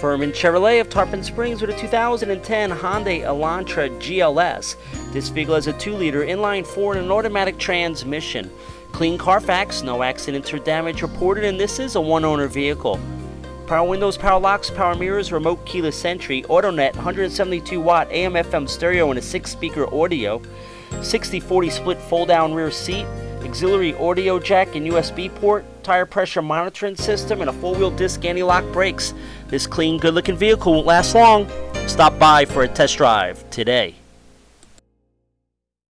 Ferman Chevrolet of Tarpon Springs with a 2010 Hyundai Elantra GLS. This vehicle has a 2-liter inline-four and an automatic transmission. Clean Carfax, no accidents or damage reported, and this is a one-owner vehicle. Power windows, power locks, power mirrors, remote keyless entry, AutoNet, 172 watt AM/FM stereo, and a six-speaker audio. 60-40 split fold-down rear seat, auxiliary audio jack and USB port, tire pressure monitoring system, and a four-wheel disc anti-lock brakes. This clean, good-looking vehicle won't last long. Stop by for a test drive today.